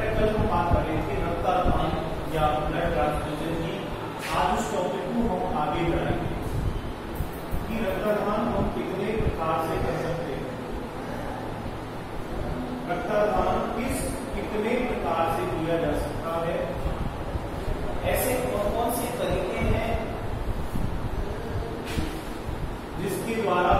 Practical हम बात कर रक्तदान या हम आगे बढ़ाएँगे कि रक्तदान हम कितने प्रकार से किया जा सकता है? ऐसे कौन कौन से तरीके हैं जिसके द्वारा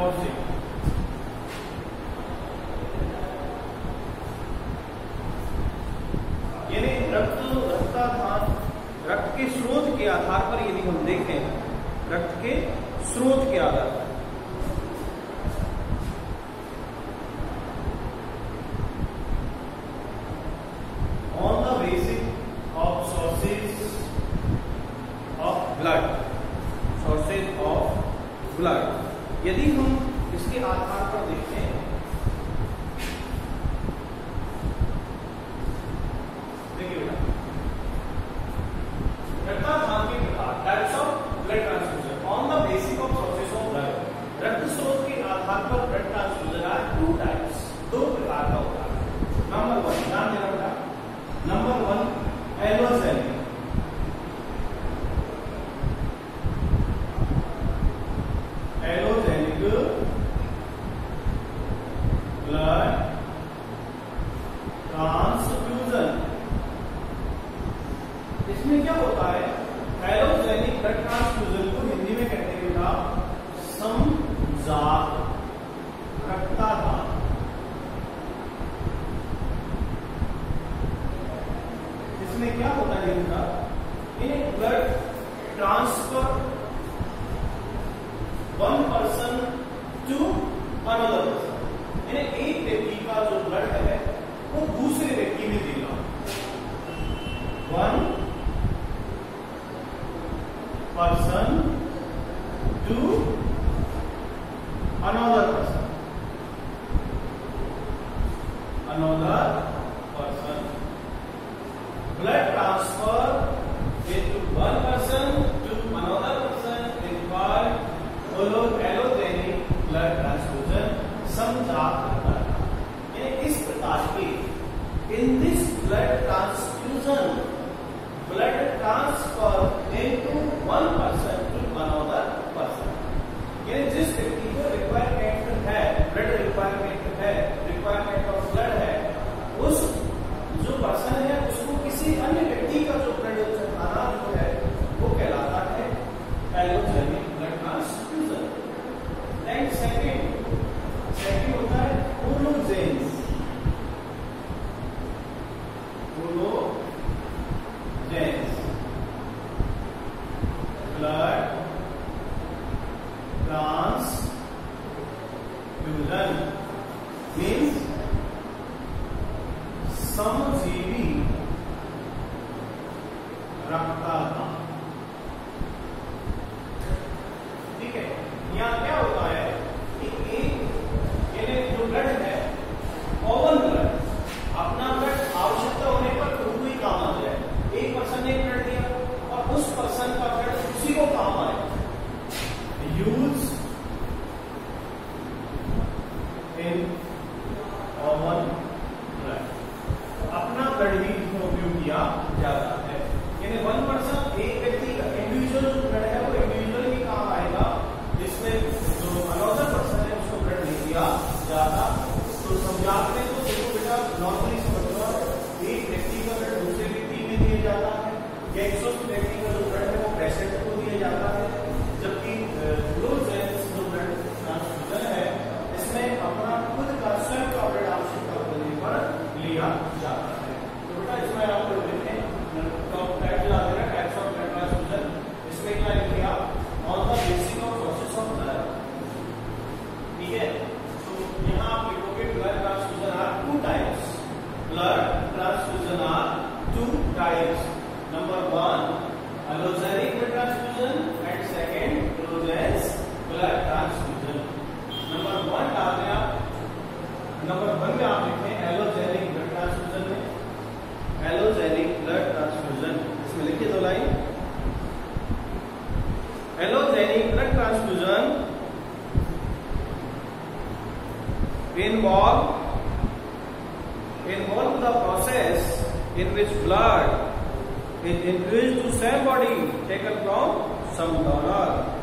Ou assim, व्यक्ति का जो ब्लड है वो दूसरे व्यक्ति में दे रहा हूँ taken from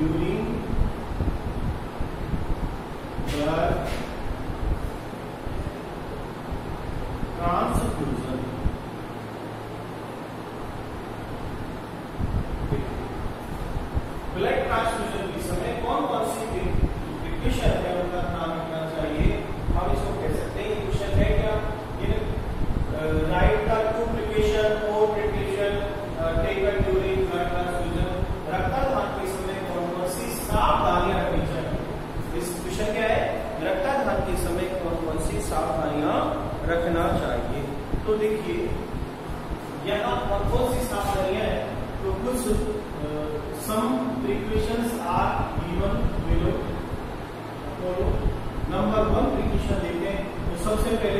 during blood सबसे पहले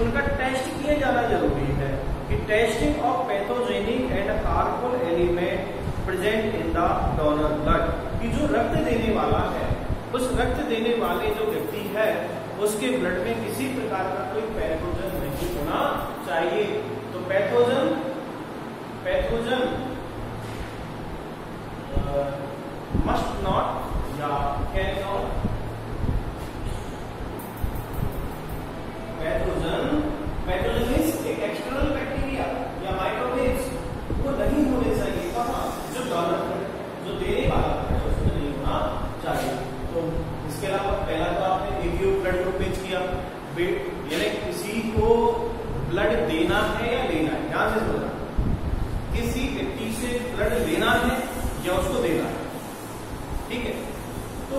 उनका टेस्ट किया जाना ज़रूरी है कि testing of pathogenic and harmful element present in the donor blood कि जो रक्त देने वाला है, उस रक्त देने वाले जो व्यक्ति है, उसके ब्लड में किसी प्रकार का कोई पैथोजन नहीं होना चाहिए। तो पैथोजन पैथोजन मस्ट नॉट या can not pathogen pathogen means एक एक्सटर्नल बैक्टीरिया या माइक्रोवेव्स वो नहीं होने चाहिए कहाँ जो डोनर है जो देने वाला है उसमें नहीं होना चाहिए तो इसके अलावा पहला तो आपने एवीओ ब्लड ग्रुप पेज किया यानी किसी को ब्लड देना है या लेना है? ध्यान से समझना किसी व्यक्ति से ब्लड लेना है या उसको देना है? ठीक है? तो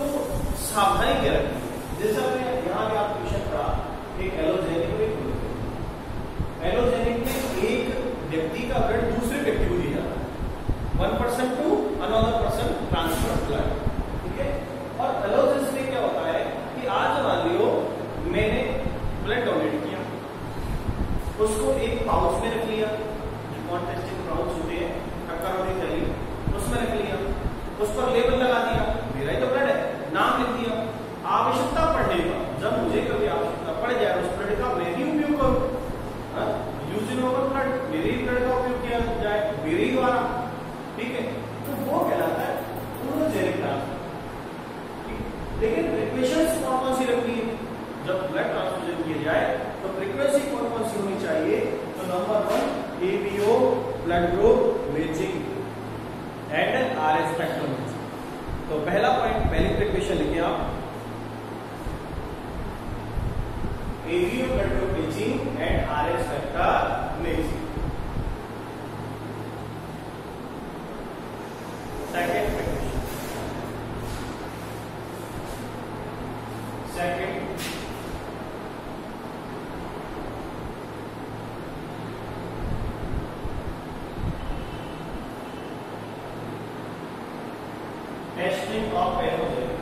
सावधानी क्या रखनी है? जैसे आपने यहाँ पे आप क्वेश्चन पढ़ा, एक एलोजेनिक एक एलोजेनिक में एक व्यक्ति का ब्लड दूसरे व्यक्ति को दिया जाता है। One person to another person transfer blood ठीक है और एलोजेनिक में क्या होता है कि आज मान लियो मैंने ब्लड डोनेट किया उसको एक पाउच में रख लिया। कॉन्टेस्टिंग पाउच होते हैं टक्कर होने चाहिए उसमें रख लिया। उस पर लेबल लगा दिया। Testing of pathogen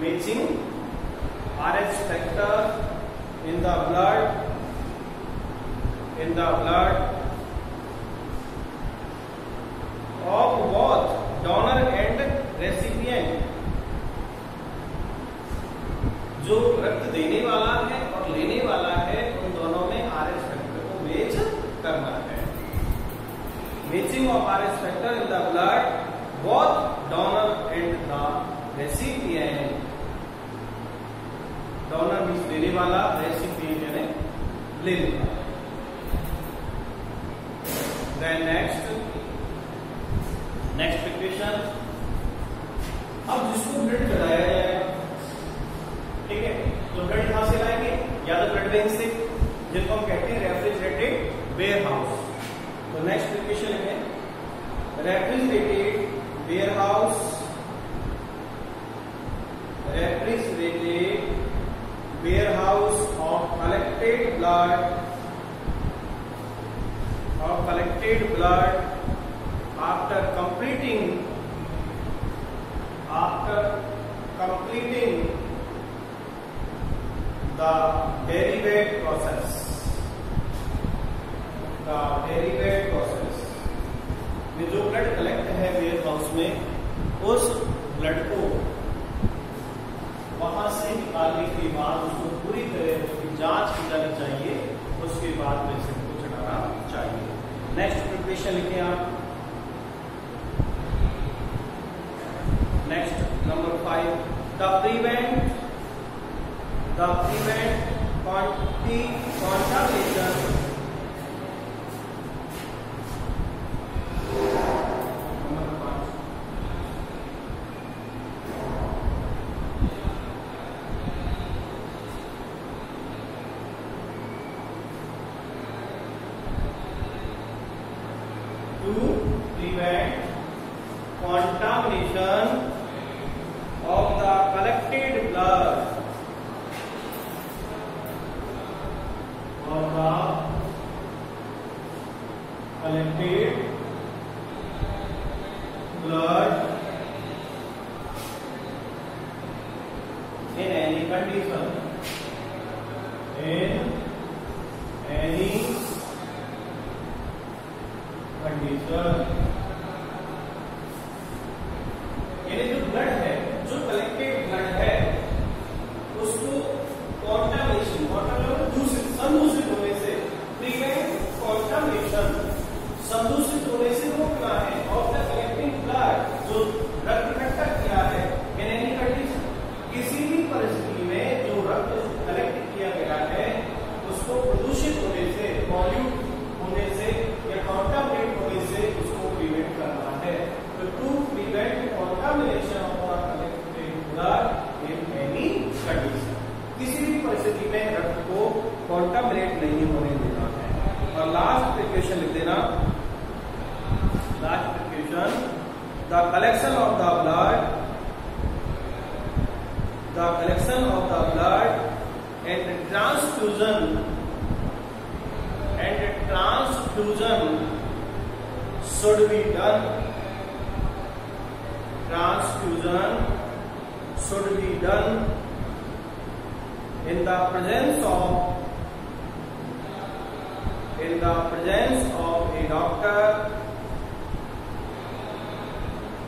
matching R S factor in the blood in the blood. Of both donor and recipient. जो रक्त देने वाला है और लेने वाला है, उन दोनों में आर एस फैक्टर को मैच करना है। Matching of R S factor in the blood both donor and the recipient donor means देने वाला रेसिपिएंट यानी लेने वाला। देन नेक्स्ट नेक्स्ट क्वेश्चन अब जिसको ब्रिड कराया जाएगा ठीक है? तो ब्रिड कहाँ से लाएँगे? या तो ब्रिड बैंक से जिनको हम कहते हैं रेफ्रिजरेटेड वेयर हाउस तो नेक्स्ट क्वेश्चन है refrigerated warehouse refrigerated warehouse of collected blood of collected blood after completing after completing the derivate process the derivate process में जो ब्लड कलेक्ट है वेयर हाउस में उस ब्लड को वहाँ से निकालने के बाद उसको पूरी तरह उसकी जाँच की जानी चाहिए, उसके बाद पेशेंट को चढ़ाना चाहिए। नेक्स्ट प्रिपरेशन लिखे आप। Next number five the prevent the prevent quantity quanta connected blood in any condition.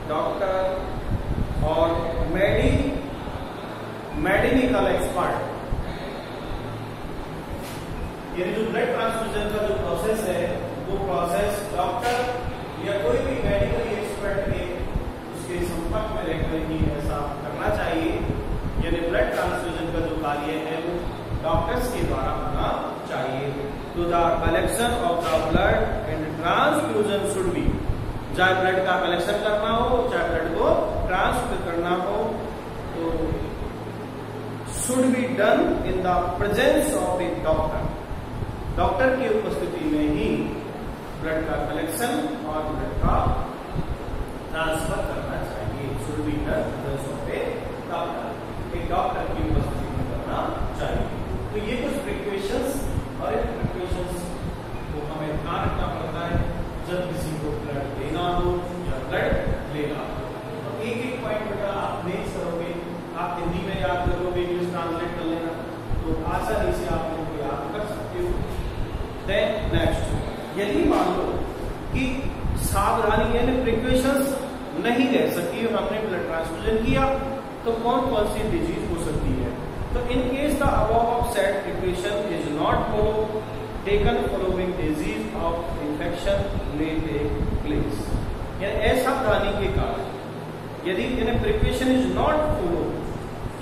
Doctor और मेडी मेडिकल एक्सपर्ट यानी जो ब्लड ट्रांसफ्यूजन का जो प्रोसेस है, वो प्रोसेस डॉक्टर या कोई भी मेडिकल एक्सपर्ट के उसके संपर्क में रहकर ही ऐसा करना चाहिए। यानी ब्लड ट्रांसफ्यूजन का जो कार्य है, वो डॉक्टर्स के द्वारा होना चाहिए। तो the collection of the blood and transfusion should be चाहे ब्लड का कलेक्शन करना हो चाहे ब्लड को ट्रांसफ़र करना हो तो should be done in the presence of a doctor doctor की उपस्थिति में ही ब्लड का कलेक्शन और ब्लड का ट्रांसफ़र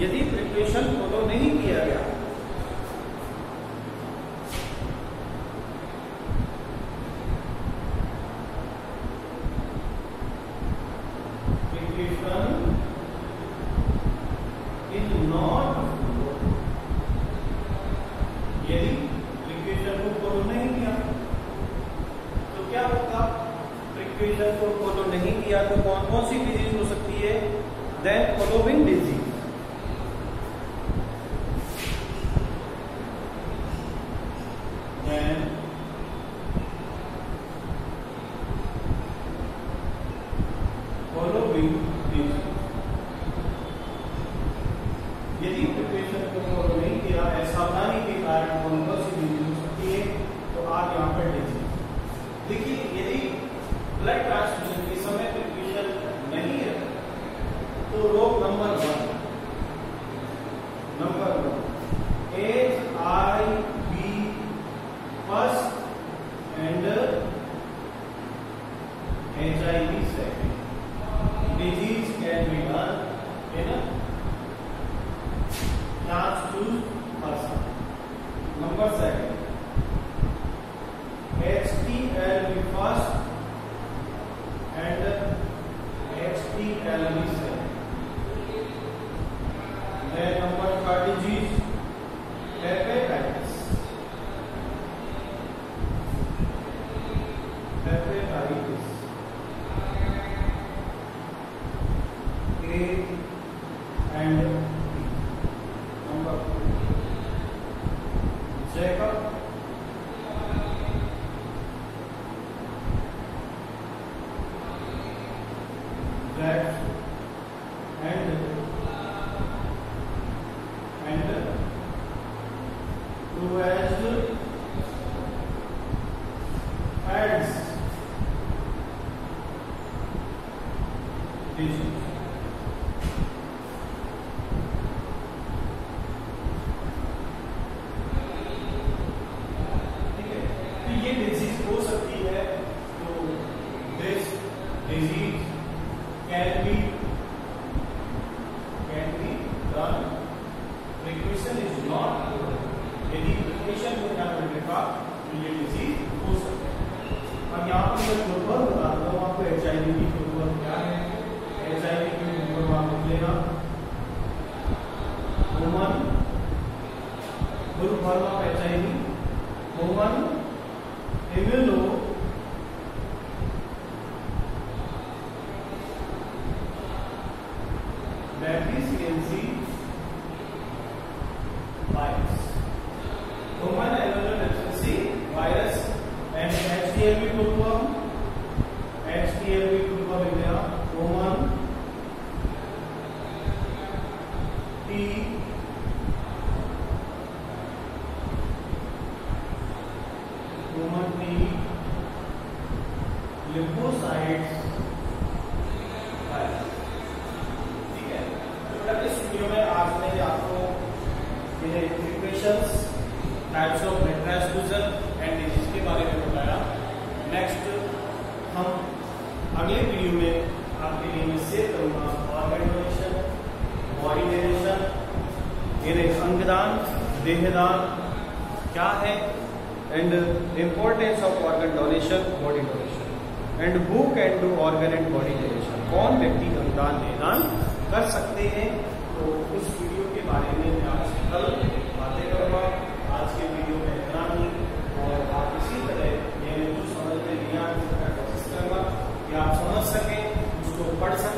यदि प्रिपरेशन फॉलो तो नहीं किया गया ये डिज़ीज़ हो सकती है तो this disease can be HCl will form, HCl will and who can do organ and body donation कौन व्यक्ति अनुदान निदान कर सकते हैं। तो उस वीडियो के बारे में मैं आपसे कल बातें करूँगा आज के वीडियो में इतना ही। और आप इसी तरह मैंने जो समझ में नहीं कोशिश करूँगा कि आप समझ सकें, उसको पढ़ सकें।